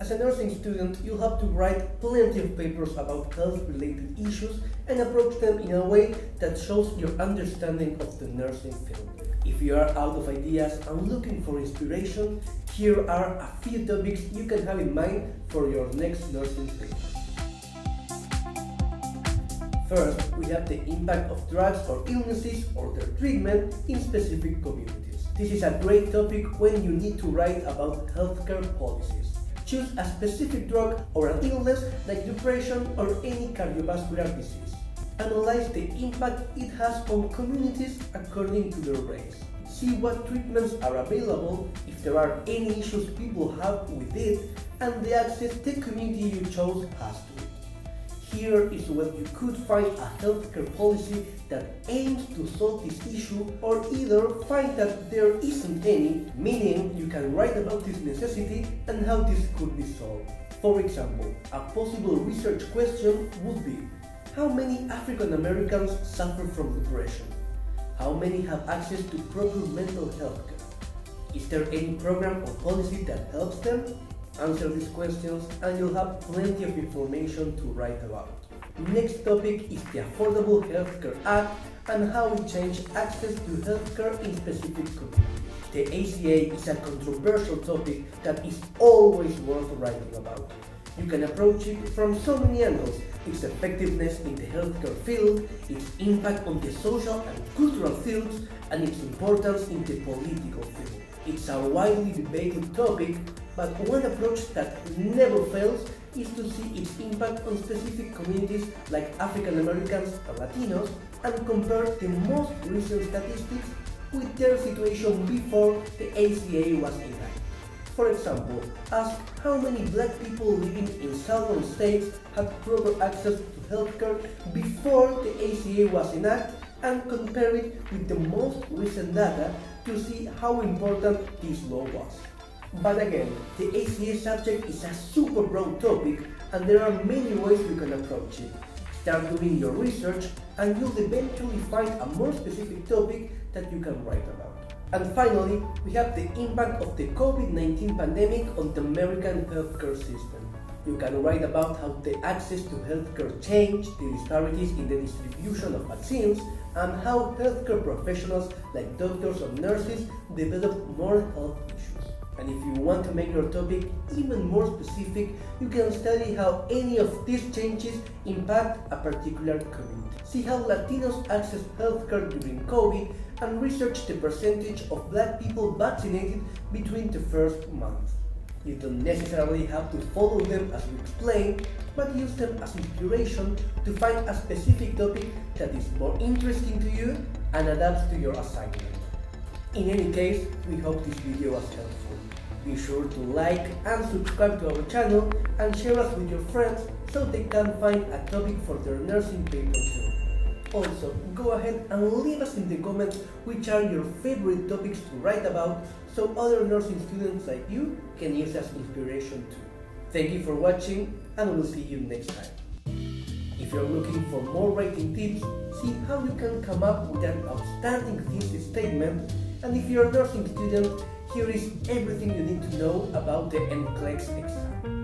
As a nursing student, you'll have to write plenty of papers about health-related issues and approach them in a way that shows your understanding of the nursing field. If you are out of ideas and looking for inspiration, here are a few topics you can have in mind for your next nursing paper. First, we have the impact of drugs or illnesses or their treatment in specific communities. This is a great topic when you need to write about healthcare policies. Choose a specific drug or an illness like depression or any cardiovascular disease. Analyze the impact it has on communities according to their race. See what treatments are available, if there are any issues people have with it, and the access the community you chose has to. Here is where you could find a healthcare policy that aims to solve this issue or either find that there isn't any, meaning you can write about this necessity and how this could be solved. For example, a possible research question would be How many African Americans suffer from depression? How many have access to proper mental health care? Is there any program or policy that helps them? Answer these questions and you'll have plenty of information to write about. Next topic is the Affordable Healthcare Act and how it changed access to healthcare in specific communities. The ACA is a controversial topic that is always worth writing about. You can approach it from so many angles, its effectiveness in the healthcare field, its impact on the social and cultural fields, and its importance in the political field. It's a widely debated topic, but one approach that never fails is to see its impact on specific communities like African Americans and Latinos and compare the most recent statistics with their situation before the ACA was enacted. For example, ask how many black people living in southern states had proper access to healthcare before the ACA was enacted and compare it with the most recent data to see how important this law was. But again, the ACA subject is a super broad topic and there are many ways you can approach it. Start doing your research and you'll eventually find a more specific topic that you can write about. And finally, we have the impact of the COVID-19 pandemic on the American healthcare system. You can write about how the access to healthcare changed, the disparities in the distribution of vaccines, and how healthcare professionals like doctors or nurses develop more health issues. And if you want to make your topic even more specific, you can study how any of these changes impact a particular community. See how Latinos access healthcare during COVID and research the percentage of black people vaccinated between the first month. You don't necessarily have to follow them as we explain, but use them as inspiration to find a specific topic that is more interesting to you and adapts to your assignment. In any case, we hope this video was helpful. Be sure to like and subscribe to our channel and share us with your friends so they can find a topic for their nursing paper too. Also, go ahead and leave us in the comments which are your favorite topics to write about so other nursing students like you can use as inspiration too. Thank you for watching and we'll see you next time. If you're looking for more writing tips, see how you can come up with an outstanding thesis statement and if you're a nursing student, here is everything you need to know about the NCLEX exam.